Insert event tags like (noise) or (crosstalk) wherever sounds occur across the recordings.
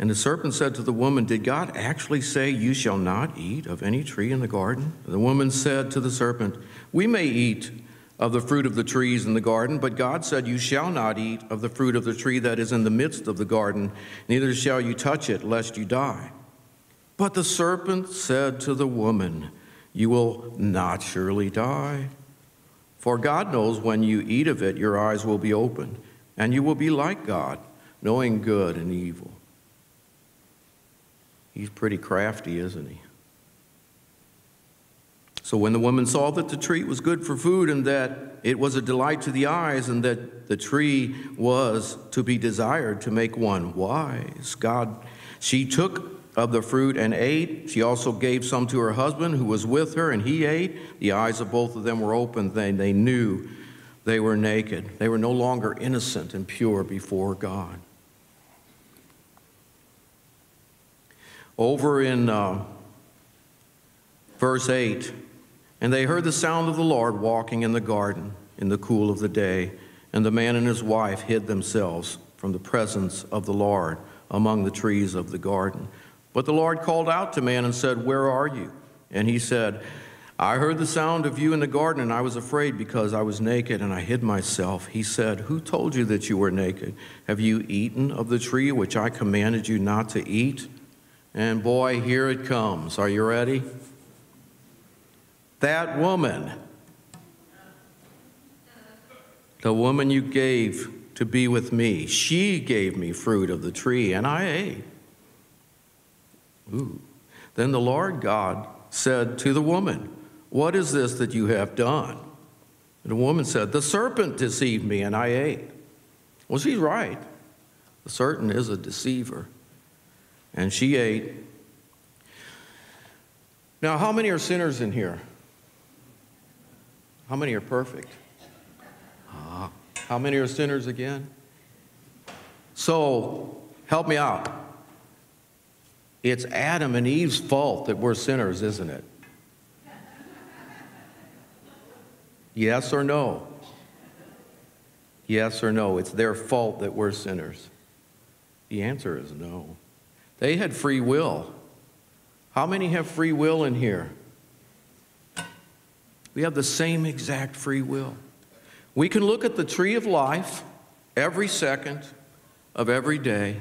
And the serpent said to the woman, Did God actually say, You shall not eat of any tree in the garden? The woman said to the serpent, We may eat of the fruit of the trees in the garden, but God said, You shall not eat of the fruit of the tree that is in the midst of the garden, neither shall you touch it, lest you die. But the serpent said to the woman, You will not surely die. For God knows when you eat of it, your eyes will be opened, and you will be like God, knowing good and evil. He's pretty crafty, isn't he? So when the woman saw that the tree was good for food and that it was a delight to the eyes and that the tree was to be desired to make one wise, God, she took of the fruit and ate. She also gave some to her husband who was with her, and he ate. The eyes of both of them were opened. They, they knew they were naked. They were no longer innocent and pure before God. Over in uh, verse 8, and they heard the sound of the Lord walking in the garden in the cool of the day, and the man and his wife hid themselves from the presence of the Lord among the trees of the garden. But the Lord called out to man and said, Where are you? And he said, I heard the sound of you in the garden, and I was afraid because I was naked and I hid myself. He said, Who told you that you were naked? Have you eaten of the tree which I commanded you not to eat? And boy, here it comes. Are you ready? That woman, the woman you gave to be with me, she gave me fruit of the tree, and I ate. Ooh. Then the Lord God said to the woman, What is this that you have done? And the woman said, The serpent deceived me, and I ate. Well, she's right. The serpent is a deceiver and she ate. Now, how many are sinners in here? How many are perfect? Ah, how many are sinners again? So, help me out. It's Adam and Eve's fault that we're sinners, isn't it? Yes or no? Yes or no? It's their fault that we're sinners. The answer is no. They had free will. How many have free will in here? We have the same exact free will. We can look at the tree of life every second of every day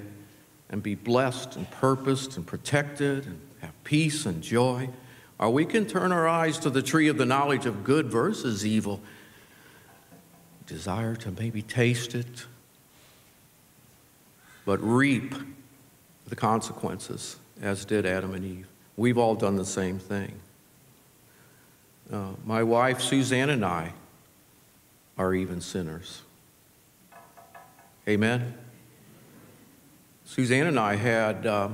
and be blessed and purposed and protected and have peace and joy. Or we can turn our eyes to the tree of the knowledge of good versus evil, desire to maybe taste it, but reap the consequences, as did Adam and Eve. We've all done the same thing. Uh, my wife, Suzanne, and I are even sinners. Amen? Suzanne and I had uh,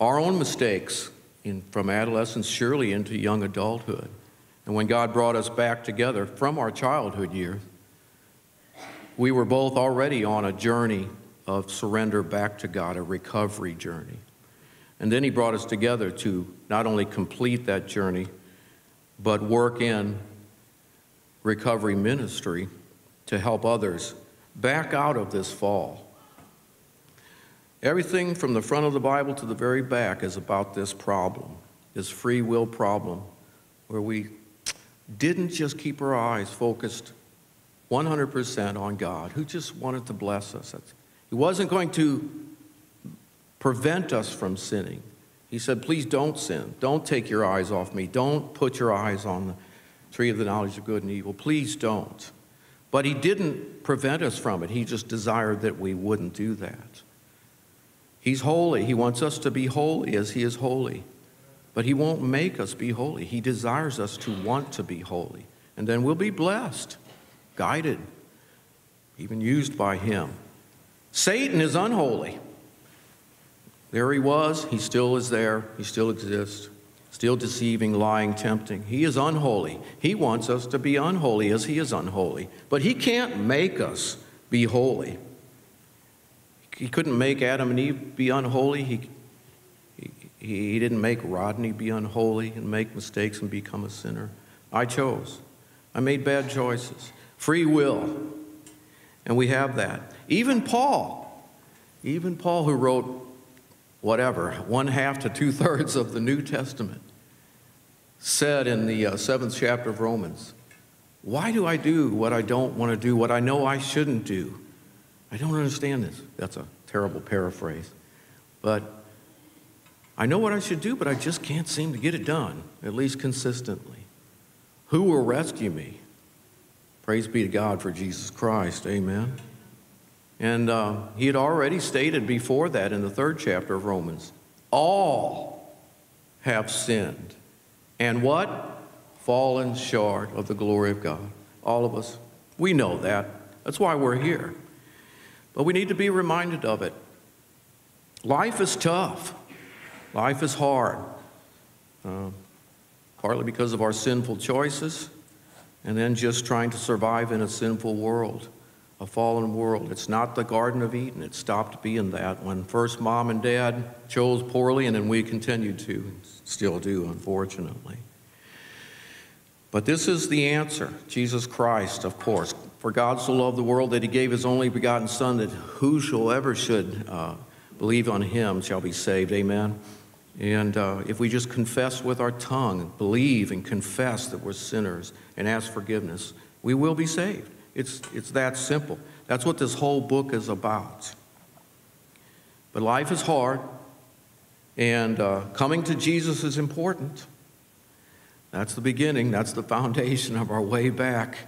our own mistakes in, from adolescence, surely into young adulthood. And when God brought us back together from our childhood years, we were both already on a journey of surrender back to God, a recovery journey. And then he brought us together to not only complete that journey, but work in recovery ministry to help others back out of this fall. Everything from the front of the Bible to the very back is about this problem, this free will problem, where we didn't just keep our eyes focused 100% on God, who just wanted to bless us. That's he wasn't going to prevent us from sinning. He said, Please don't sin. Don't take your eyes off me. Don't put your eyes on the tree of the knowledge of good and evil. Please don't. But He didn't prevent us from it. He just desired that we wouldn't do that. He's holy. He wants us to be holy as He is holy. But He won't make us be holy. He desires us to want to be holy. And then we'll be blessed, guided, even used by Him. Satan is unholy. There he was, he still is there, he still exists, still deceiving, lying, tempting. He is unholy. He wants us to be unholy as he is unholy. But he can't make us be holy. He couldn't make Adam and Eve be unholy. He, he, he didn't make Rodney be unholy and make mistakes and become a sinner. I chose. I made bad choices. Free will. And we have that. Even Paul, Even Paul, who wrote whatever, one half to two thirds of the New Testament, said in the uh, seventh chapter of Romans, Why do I do what I don't want to do, what I know I shouldn't do? I don't understand this. That's a terrible paraphrase. But I know what I should do, but I just can't seem to get it done, at least consistently. Who will rescue me? Praise be to God for Jesus Christ. Amen. And uh, he had already stated before that in the third chapter of Romans all have sinned. And what? Fallen short of the glory of God. All of us. We know that. That's why we're here. But we need to be reminded of it. Life is tough, life is hard, uh, partly because of our sinful choices, and then just trying to survive in a sinful world a fallen world. It's not the Garden of Eden. It stopped being that when first mom and dad chose poorly, and then we continued to, still do, unfortunately. But this is the answer Jesus Christ, of course. For God so loved the world that he gave his only begotten Son, that whosoever should uh, believe on him shall be saved. Amen. And uh, if we just confess with our tongue, believe and confess that we're sinners, and ask forgiveness, we will be saved. It's, it's that simple. That's what this whole book is about. But life is hard, and uh, coming to Jesus is important. That's the beginning, that's the foundation of our way back.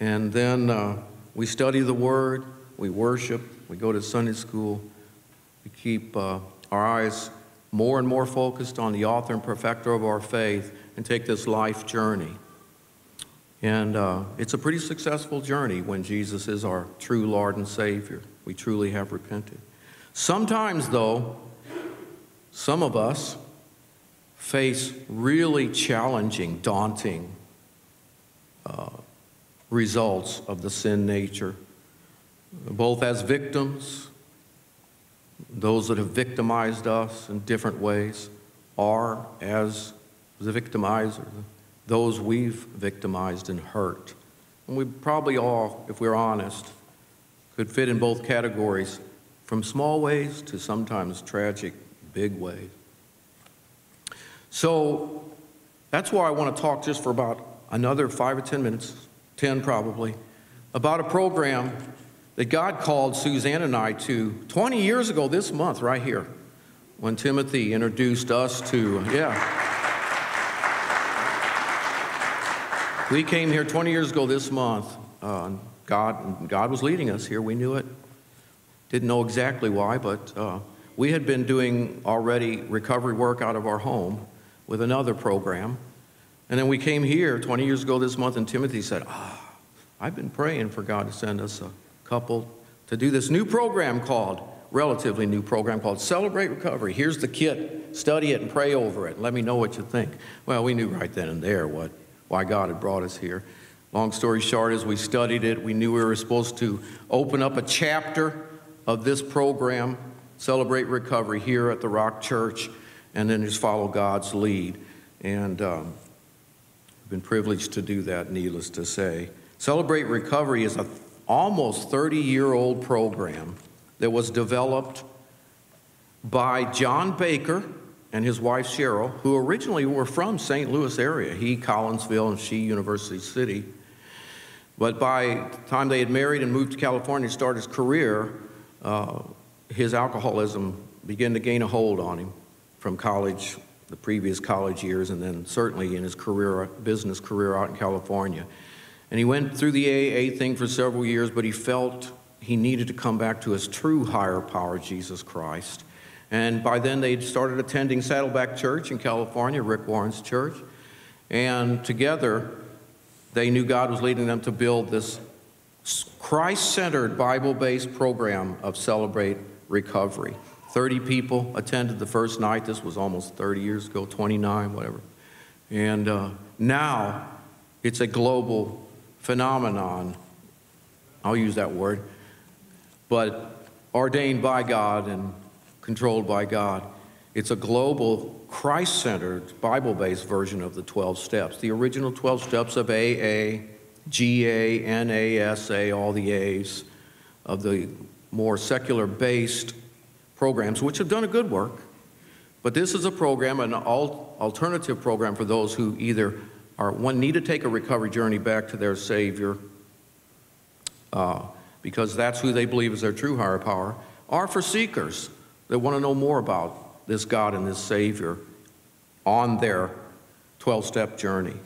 And then uh, we study the Word, we worship, we go to Sunday school, we keep uh, our eyes more and more focused on the author and perfecter of our faith, and take this life journey. And uh, it's a pretty successful journey when Jesus is our true Lord and Savior. We truly have repented. Sometimes, though, some of us face really challenging, daunting uh, results of the sin nature, both as victims, those that have victimized us in different ways, are as the victimizer, those we've victimized and hurt. And we probably all, if we're honest, could fit in both categories from small ways to sometimes tragic big ways. So that's why I want to talk just for about another five or 10 minutes, 10 probably, about a program that God called Suzanne and I to 20 years ago this month, right here, when Timothy introduced us to, yeah. We came here 20 years ago this month. Uh, God, God was leading us here. We knew it. Didn't know exactly why, but uh, we had been doing already recovery work out of our home with another program. And then we came here 20 years ago this month, and Timothy said, Ah, I've been praying for God to send us a couple to do this new program called, relatively new program called Celebrate Recovery. Here's the kit. Study it and pray over it. Let me know what you think. Well, we knew right then and there what why God had brought us here. Long story short, as we studied it, we knew we were supposed to open up a chapter of this program, Celebrate Recovery, here at the Rock Church, and then just follow God's lead. And um, I've been privileged to do that, needless to say. Celebrate Recovery is a almost 30 year old program that was developed by John Baker and his wife Cheryl, who originally were from St. Louis area, he Collinsville and she University City. But by the time they had married and moved to California to start his career, uh, his alcoholism began to gain a hold on him from college, the previous college years, and then certainly in his career, business career out in California. And he went through the AA thing for several years, but he felt he needed to come back to his true higher power, Jesus Christ. And by then, they'd started attending Saddleback Church in California, Rick Warren's church. And together, they knew God was leading them to build this Christ centered, Bible based program of Celebrate Recovery. 30 people attended the first night. This was almost 30 years ago, 29, whatever. And uh, now it's a global phenomenon. I'll use that word. But ordained by God and controlled by God. It's a global, Christ centered, Bible based version of the 12 steps. The original 12 steps of AA, GA, NASA, all the A's of the more secular-based programs, which have done a good work. But this is a program, an alternative program for those who either are, one, need to take a recovery journey back to their Savior, uh, because that's who they believe is their true higher power, or for seekers that want to know more about this God and this Savior on their 12 step journey.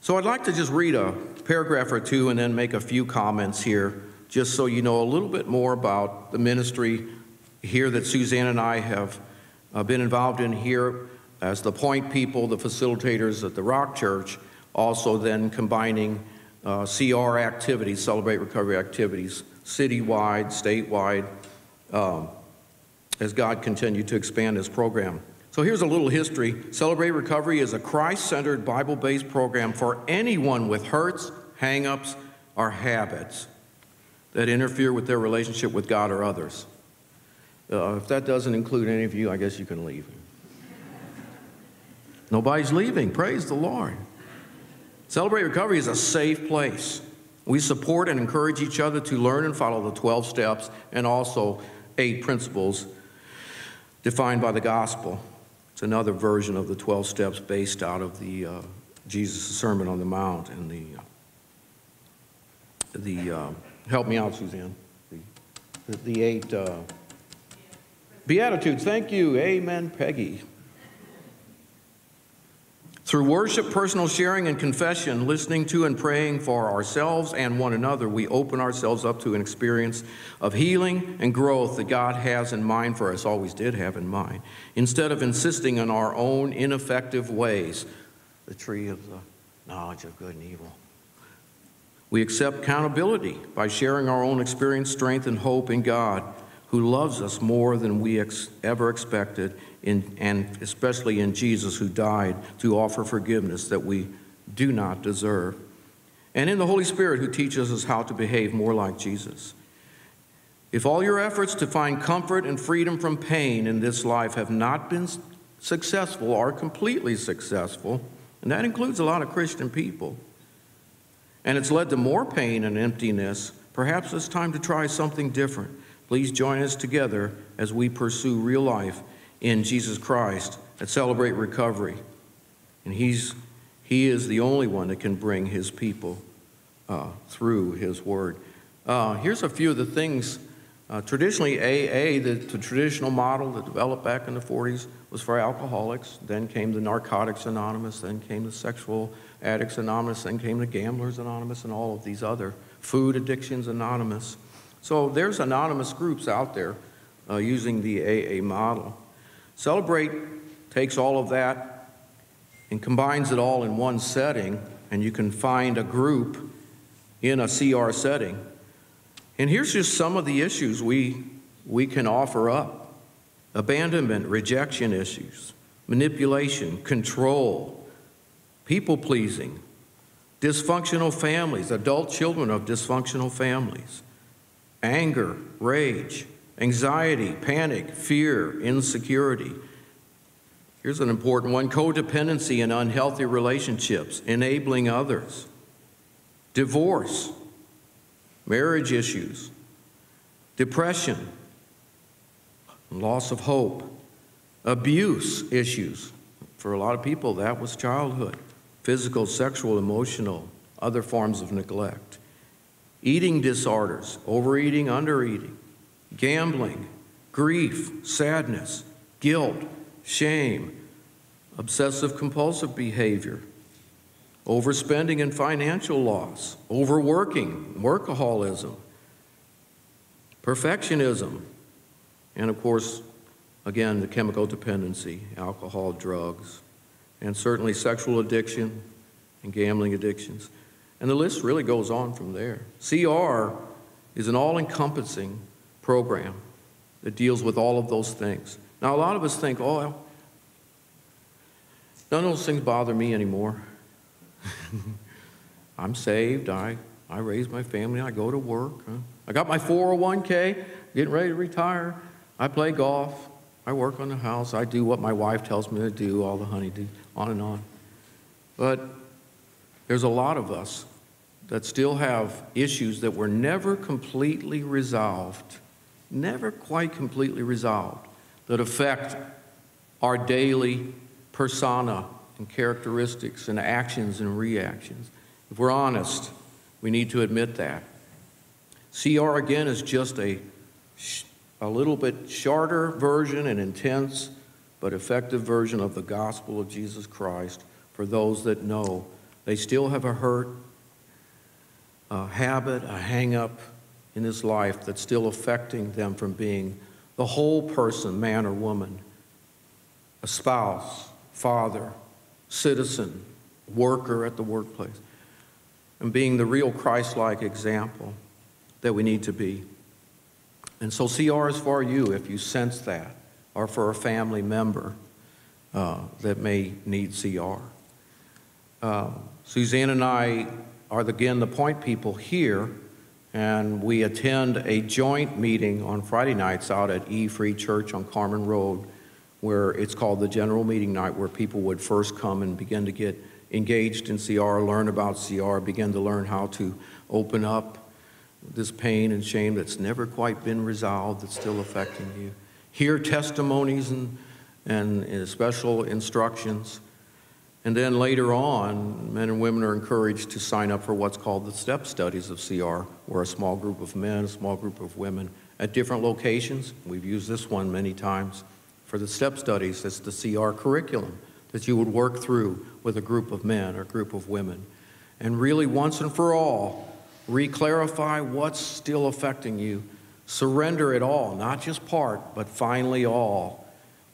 So I'd like to just read a paragraph or two and then make a few comments here, just so you know a little bit more about the ministry here that Suzanne and I have uh, been involved in here as the point people, the facilitators at the Rock Church, also then combining uh, CR activities, Celebrate Recovery activities, citywide, statewide, um, as God continued to expand His program. So here's a little history. Celebrate Recovery is a Christ centered, Bible based program for anyone with hurts, hang ups, or habits that interfere with their relationship with God or others. Uh, if that doesn't include any of you, I guess you can leave. Nobody's leaving. Praise the Lord. Celebrate Recovery is a safe place. We support and encourage each other to learn and follow the 12 steps and also eight principles defined by the gospel. It's another version of the 12 steps based out of the uh, Jesus' Sermon on the Mount and the, uh, the uh, help me out, Suzanne, the, the eight uh, Beatitudes. Thank you. Amen, Peggy. Through worship, personal sharing, and confession, listening to and praying for ourselves and one another, we open ourselves up to an experience of healing and growth that God has in mind for us, always did have in mind, instead of insisting on our own ineffective ways, the tree of the knowledge of good and evil. We accept accountability by sharing our own experience, strength, and hope in God, who loves us more than we ex- ever expected in, and especially in Jesus, who died to offer forgiveness that we do not deserve, and in the Holy Spirit, who teaches us how to behave more like Jesus. If all your efforts to find comfort and freedom from pain in this life have not been successful or completely successful, and that includes a lot of Christian people, and it's led to more pain and emptiness, perhaps it's time to try something different. Please join us together as we pursue real life in Jesus Christ that celebrate recovery. And he's, he is the only one that can bring his people uh, through his word. Uh, here's a few of the things. Uh, traditionally, AA, the, the, traditional model that developed back in the 40s, was for alcoholics. Then came the Narcotics Anonymous, then came the Sexual Addicts Anonymous, then came the Gamblers Anonymous, and all of these other Food Addictions Anonymous. So there's anonymous groups out there uh, using the AA model. Celebrate takes all of that and combines it all in one setting, and you can find a group in a CR setting. And here's just some of the issues we, we can offer up abandonment, rejection issues, manipulation, control, people pleasing, dysfunctional families, adult children of dysfunctional families, anger, rage, anxiety, panic, fear, insecurity. Here's an important one. Codependency and unhealthy relationships, enabling others, divorce, marriage issues, depression, loss of hope, abuse issues. For a lot of people, that was childhood. Physical, sexual, emotional, other forms of neglect, eating disorders, overeating, undereating gambling, grief, sadness, guilt, shame, obsessive compulsive behavior, overspending and financial loss, overworking, workaholism, perfectionism, and of course, again, the chemical dependency, alcohol, drugs, and certainly sexual addiction and gambling addictions. And the list really goes on from there. CR is an all encompassing program that deals with all of those things. Now, a lot of us think, oh, none of those things bother me anymore. (laughs) I'm saved. I, I raise my family. I go to work. I got my 401k, getting ready to retire. I play golf. I work on the house. I do what my wife tells me to do, all the honeydew, on and on. But there's a lot of us that still have issues that were never completely resolved, never quite completely resolved, that affect our daily persona and characteristics and actions and reactions. If we're honest, we need to admit that. CR again is just a, a little bit shorter version and intense but effective version of the gospel of Jesus Christ for those that know they still have a hurt, a habit, a hang up in his life that's still affecting them from being the whole person, man or woman, a spouse, father, citizen, worker at the workplace, and being the real Christ like example that we need to be. And so, CR is for you if you sense that, or for a family member uh, that may need CR. Uh, Suzanne and I are, again, the point people here, and we attend a joint meeting on Friday nights out at E Free Church on Carman Road, where it's called the General Meeting Night, where people would first come and begin to get engaged in CR, learn about CR, begin to learn how to open up this pain and shame that's never quite been resolved, that's still affecting you. Hear testimonies and, and, special instructions. And then later on, men and women are encouraged to sign up for what's called the step studies of CR, where a small group of men, a small group of women at different locations, we've used this one many times, for the step studies, it's the CR curriculum that you would work through with a group of men or group of women. And really, once and for all, reclarify what's still affecting you. Surrender it all, not just part, but finally all,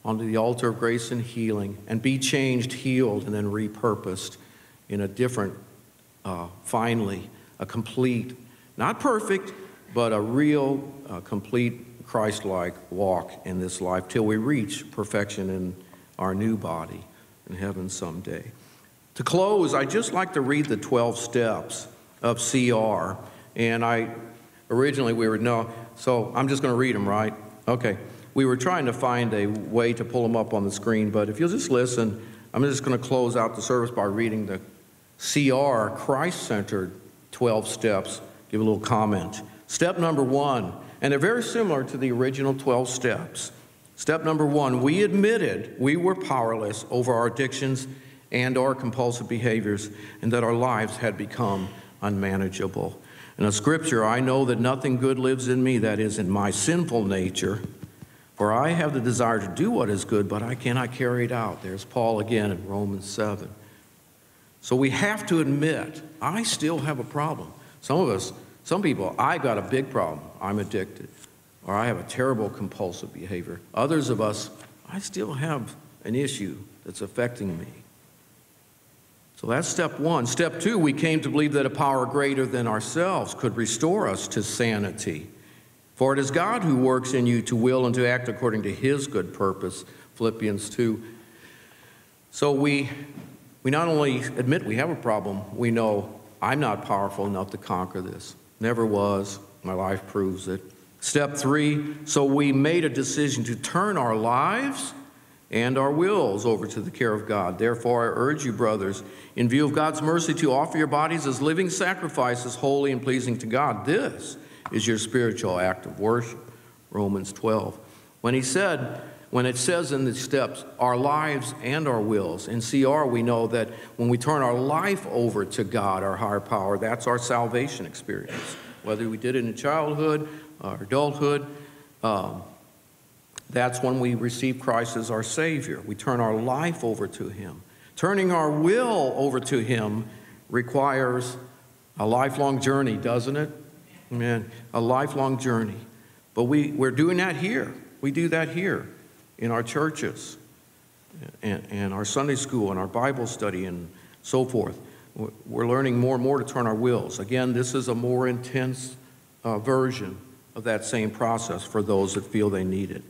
onto the altar of grace and healing, and be changed, healed, and then repurposed in a different, uh, finally, a complete, not perfect, but a real, uh, complete Christ like walk in this life till we reach perfection in our new body in heaven someday. To close, I'd just like to read the 12 steps of CR. And I originally we were, no, so I'm just going to read them, right? Okay. We were trying to find a way to pull them up on the screen, but if you'll just listen, I'm just going to close out the service by reading the CR, Christ centered 12 steps. Give a little comment. Step number one, and they're very similar to the original 12 steps. Step number one, we admitted we were powerless over our addictions and our compulsive behaviors, and that our lives had become unmanageable. In a scripture, I know that nothing good lives in me, that is, in my sinful nature. For I have the desire to do what is good, but I cannot carry it out. There's Paul again in Romans 7. So we have to admit, I still have a problem. Some of us, some people, I got a big problem. I'm addicted. Or I have a terrible compulsive behavior. Others of us, I still have an issue that's affecting me. So that's step one. Step two, we came to believe that a power greater than ourselves could restore us to sanity. For it is God who works in you to will and to act according to his good purpose. Philippians 2. So we, we not only admit we have a problem, we know I'm not powerful enough to conquer this. Never was. My life proves it. Step three, so we made a decision to turn our lives and our wills over to the care of God. Therefore, I urge you, brothers, in view of God's mercy, to offer your bodies as living sacrifices, holy and pleasing to God. This is your spiritual act of worship. Romans 12. When he said, when it says in the steps, our lives and our wills, in CR, we know that when we turn our life over to God, our higher power, that's our salvation experience. Whether we did it in childhood or adulthood, um, that's when we receive Christ as our Savior. We turn our life over to Him. Turning our will over to Him requires a lifelong journey, doesn't it? Amen. A lifelong journey. But we, we're doing that here. We do that here in our churches and, and our Sunday school and our Bible study and so forth. We're learning more and more to turn our wills. Again, this is a more intense uh, version of that same process for those that feel they need it.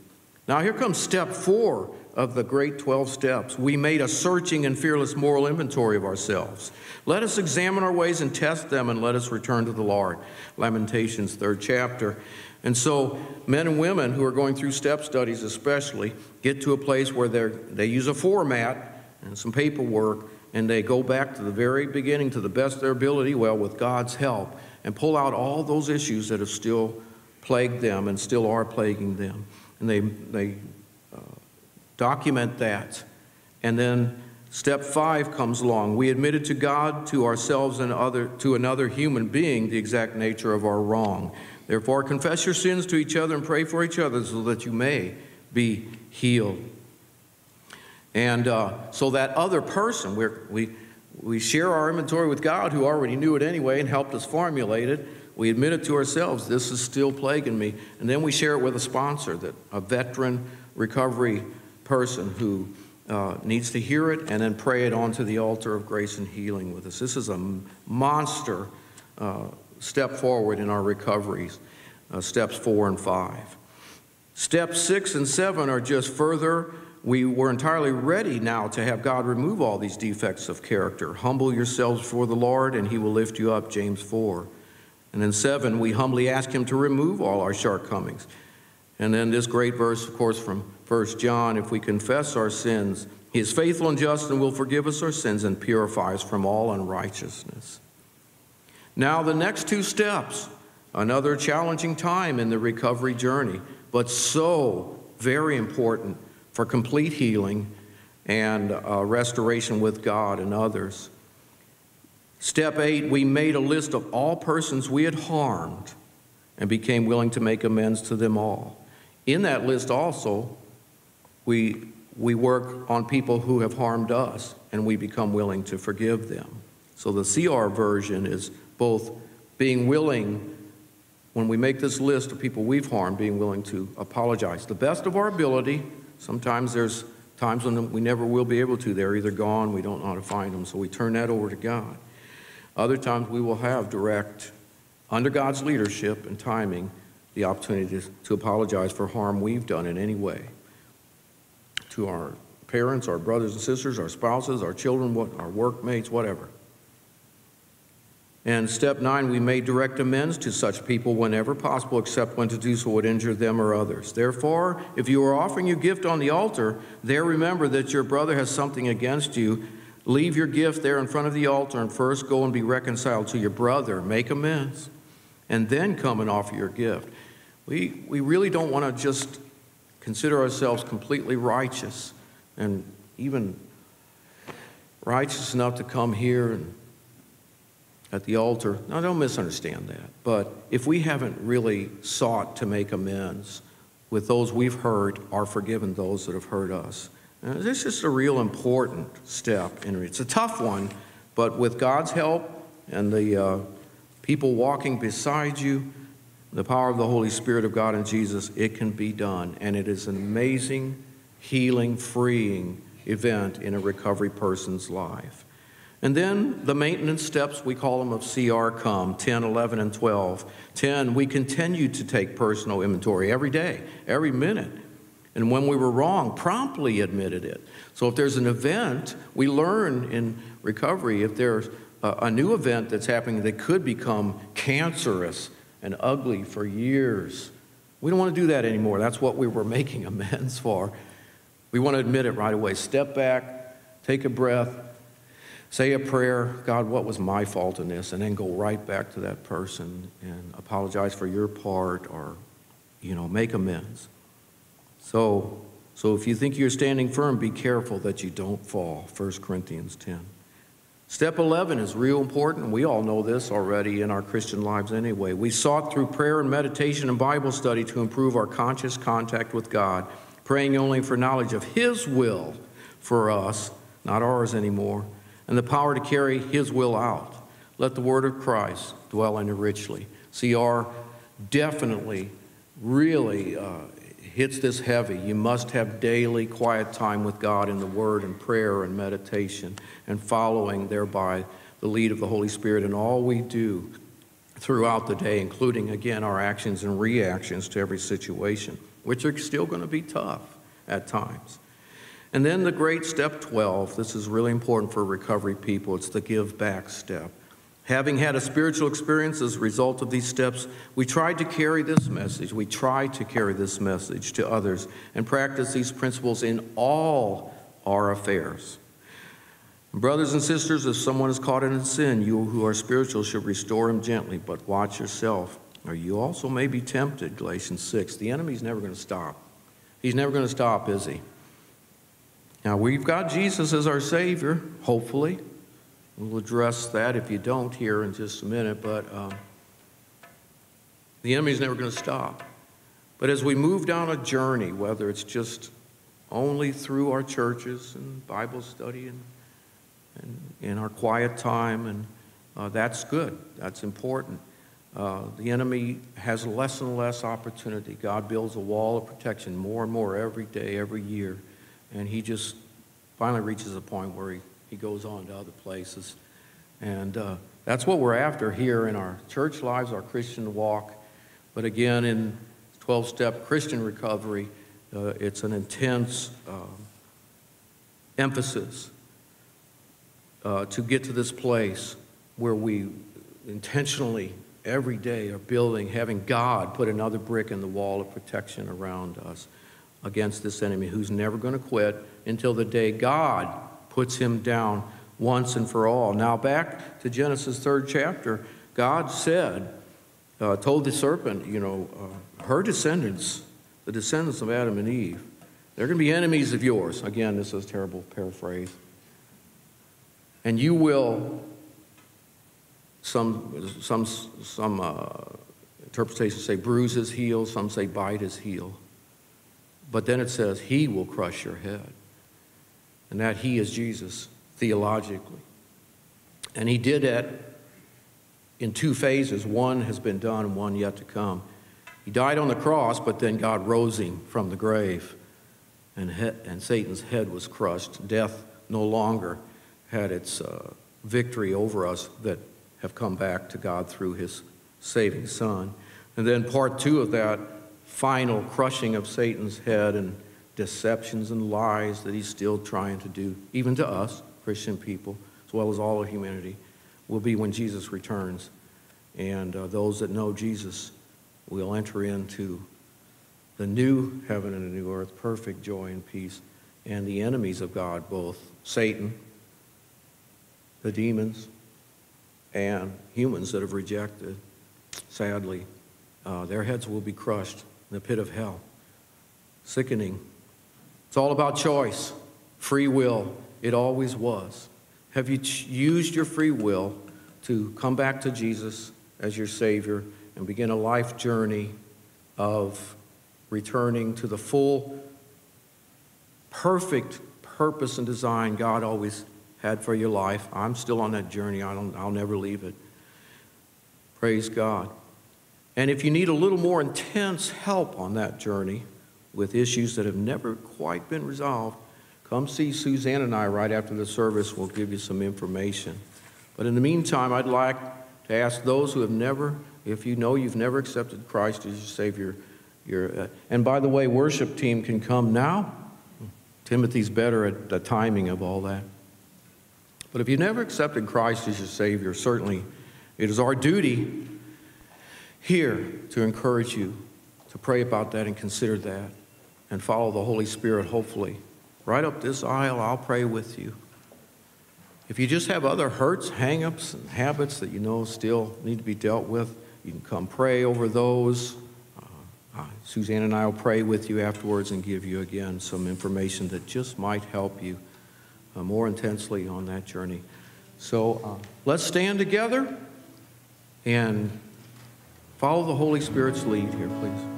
Now, here comes step four of the great 12 steps. We made a searching and fearless moral inventory of ourselves. Let us examine our ways and test them, and let us return to the Lord. Lamentations, third chapter. And so, men and women who are going through step studies, especially, get to a place where they they use a format and some paperwork and they go back to the very beginning to the best of their ability, well, with God's help, and pull out all those issues that have still plagued them and still are plaguing them. And they, they document that. And then step five comes along. We admitted to God, to ourselves, and other, to another human being the exact nature of our wrong. Therefore, confess your sins to each other and pray for each other so that you may be healed. And uh, so that other person, we, we share our inventory with God, who already knew it anyway and helped us formulate it. We admit it to ourselves, this is still plaguing me. And then we share it with a sponsor, that a veteran recovery person who uh, needs to hear it and then pray it onto the altar of grace and healing with us. This is a monster uh, step forward in our recoveries, uh, steps four and five. Steps six and seven are just further we were entirely ready now to have God remove all these defects of character. Humble yourselves before the Lord, and he will lift you up, James 4. And then 7, we humbly ask him to remove all our shortcomings. And then this great verse, of course, from 1 John if we confess our sins, he is faithful and just and will forgive us our sins and purify us from all unrighteousness. Now, the next two steps, another challenging time in the recovery journey, but so very important for complete healing and uh, restoration with God and others. Step eight, we made a list of all persons we had harmed and became willing to make amends to them all. In that list also, we, we work on people who have harmed us and we become willing to forgive them. So the CR version is both being willing, when we make this list of people we've harmed, being willing to apologize the best of our ability Sometimes there's times when we never will be able to. They're either gone, we don't know how to find them, so we turn that over to God. Other times we will have direct, under God's leadership and timing, the opportunity to, to apologize for harm we've done in any way to our parents, our brothers and sisters, our spouses, our children, our workmates, whatever. And step nine, we made direct amends to such people whenever possible, except when to do so would injure them or others. Therefore, if you are offering your gift on the altar, there remember that your brother has something against you. Leave your gift there in front of the altar and first go and be reconciled to your brother. Make amends, and then come and offer your gift. We, we really don't want to just consider ourselves completely righteous and even righteous enough to come here and at the altar. Now, don't misunderstand that. But if we haven't really sought to make amends with those we've hurt or forgiven those that have hurt us, uh, this is a real important step. And it's a tough one, but with God's help and the uh, people walking beside you, the power of the Holy Spirit of God and Jesus, it can be done. And it is an amazing, healing, freeing event in a recovery person's life. And then the maintenance steps, we call them of CR come 10, 11, and 12. 10, we continue to take personal inventory every day, every minute. And when we were wrong, promptly admitted it. So if there's an event, we learn in recovery if there's a, a new event that's happening that could become cancerous and ugly for years. We don't want to do that anymore. That's what we were (laughs) making amends for. We want to admit it right away. Step back, take a breath, say a prayer, God, what was my fault in this? And then go right back to that person and apologize for your part or, you know, make amends. So, so if you think you're standing firm, be careful that you don't fall. 1 Corinthians 10. Step 11 is real important. We all know this already in our Christian lives anyway. We sought through prayer and meditation and Bible study to improve our conscious contact with God, praying only for knowledge of His will for us, not ours anymore and the power to carry His will out. Let the word of Christ dwell in you richly. CR definitely, really uh, hits this heavy. You must have daily quiet time with God in the Word and prayer and meditation and following thereby the lead of the Holy Spirit in all we do throughout the day, including, again, our actions and reactions to every situation, which are still going to be tough at times. And then the great step 12, this is really important for recovery people, it's the give back step. Having had a spiritual experience as a result of these steps, we tried to carry this message. We try to carry this message to others and practice these principles in all our affairs. Brothers and sisters, if someone is caught in sin, you who are spiritual should restore him gently, but watch yourself, or you also may be tempted. Galatians 6. The enemy's never going to stop. He's never going to stop, is he? Now, we've got Jesus as our Savior, hopefully. We'll address that if you don't here in just a minute, but um, the enemy's never going to stop. But as we move down a journey, whether it's just only through our churches and Bible study and, and in our quiet time, and uh, that's good, that's important. Uh, the enemy has less and less opportunity. God builds a wall of protection more and more every day, every year, and he just finally reaches a point where he, he goes on to other places. And uh, that's what we're after here in our church lives, our Christian walk. But again, in 12 step Christian recovery, uh, it's an intense um, emphasis uh, to get to this place where we intentionally every day are building, having God put another brick in the wall of protection around us against this enemy who's never going to quit until the day God puts him down once and for all. Now, back to Genesis 3rd chapter, God said, uh, told the serpent, you know, uh, her descendants, the descendants of Adam and Eve, they're going to be enemies of yours. Again, this is a terrible paraphrase. And you will, some, some, some uh, interpretations say bruise his heel, some say bite his heel. But then it says, He will crush your head. And that He is Jesus theologically. And He did that in two phases. One has been done one yet to come. He died on the cross, but then God rose him from the grave, and, he, and Satan's head was crushed. Death no longer had its uh, victory over us that have come back to God through his saving Son. And then part two of that final crushing of Satan's head and deceptions and lies that he's still trying to do, even to us, Christian people, as well as all of humanity, will be when Jesus returns. And uh, those that know Jesus will enter into the new heaven and the new earth, perfect joy and peace. And the enemies of God, both Satan, the demons, and humans that have rejected, sadly, uh, their heads will be crushed in the pit of hell. Sickening. It's all about choice, free will. It always was. Have you used your free will to come back to Jesus as your Savior and begin a life journey of returning to the full, perfect purpose and design God always had for your life? I'm still on that journey. I don't, I'll never leave it. Praise God. And if you need a little more intense help on that journey with issues that have never quite been resolved, come see Suzanne and I right after the service. We'll give you some information. But in the meantime, I'd like to ask those who have never, if you know you've never accepted Christ as your Savior, your, uh, and by the way, worship team can come now. Timothy's better at the timing of all that. But if you've never accepted Christ as your Savior, certainly it is our duty here to encourage you to pray about that and consider that and follow the Holy Spirit, hopefully. Right up this aisle, I'll pray with you. If you just have other hurts, hang ups, and habits that you know still need to be dealt with, you can come pray over those. Uh, Suzanne and I will pray with you afterwards and give you again some information that just might help you uh, more intensely on that journey. So uh, let's stand together and Follow the Holy Spirit's lead here, please.